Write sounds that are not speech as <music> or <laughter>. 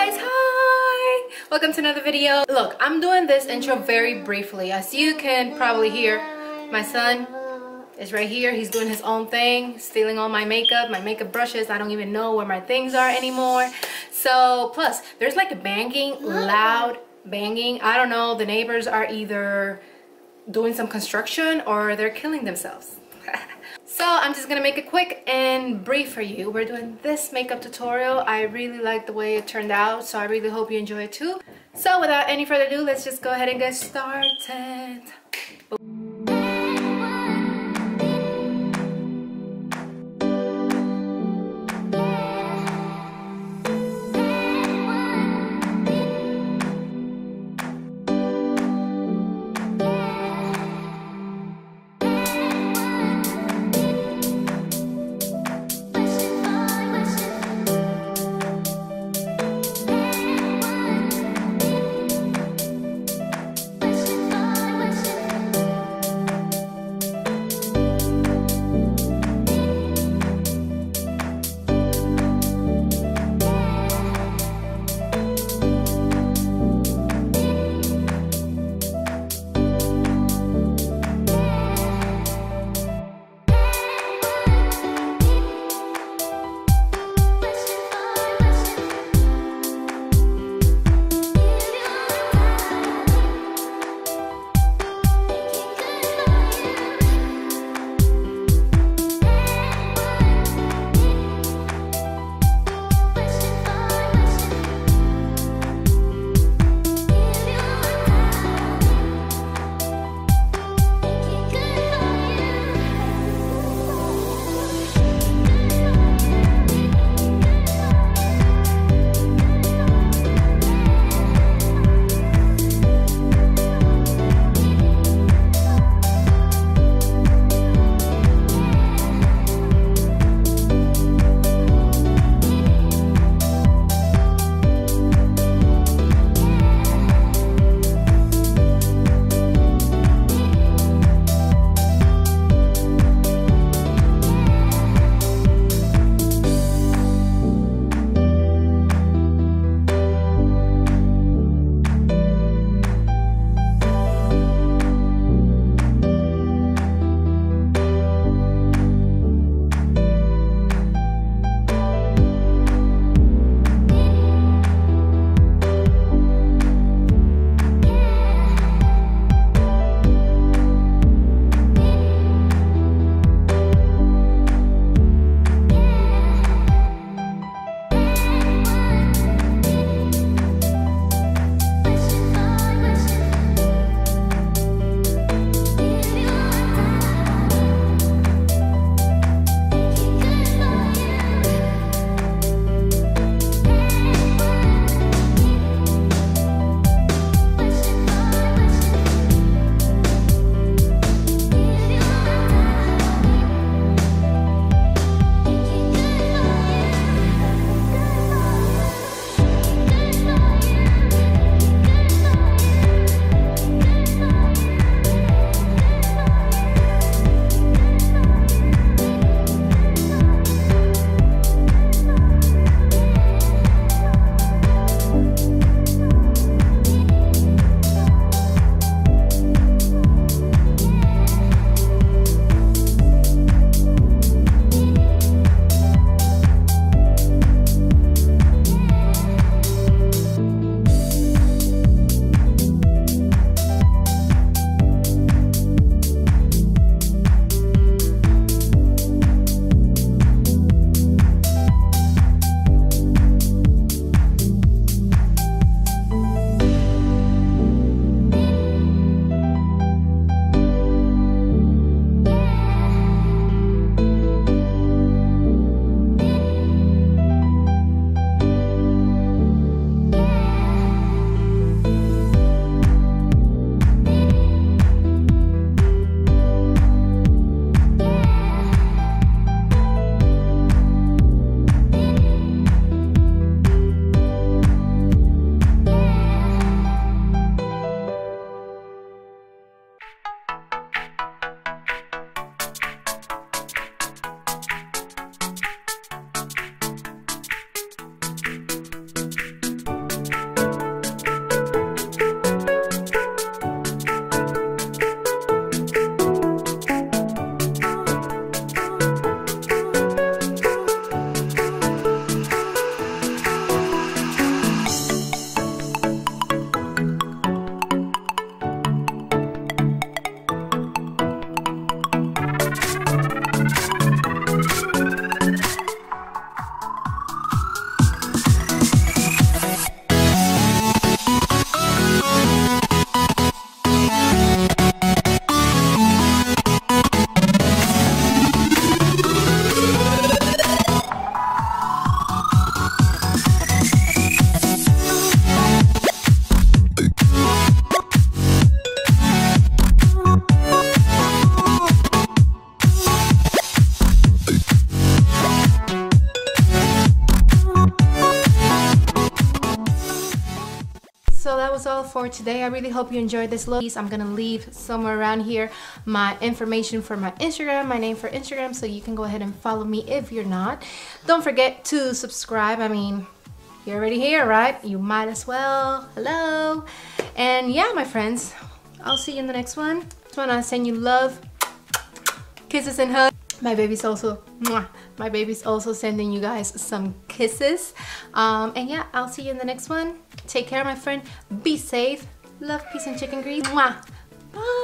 guys hi! Welcome to another video. Look i'm doing this intro very briefly. As you can probably hear my son is right here. He's doing his own thing stealing all my makeup my makeup brushes. I don't even know where my things are anymore. So plus there's like a banging loud banging. I don't know the neighbors are either doing some construction or they're killing themselves <laughs> So I'm just gonna make it quick and brief for you. We're doing this makeup tutorial. I really like the way it turned out, so I really hope you enjoy it too. So without any further ado, let's just go ahead and get started. For today. I really hope you enjoyed this look. I'm gonna leave somewhere around here my information for my Instagram, my name for Instagram, so you can go ahead and follow me if you're not. Don't forget to subscribe. I mean, you're already here, right? You might as well. Hello. And yeah, my friends, I'll see you in the next one. Just wanna send you love, kisses and hugs. My baby's also, mwah, my baby's also sending you guys some kisses. Um, and yeah, I'll see you in the next one. Take care, my friend. Be safe. Love, peace, and chicken grease. Mwah. Bye.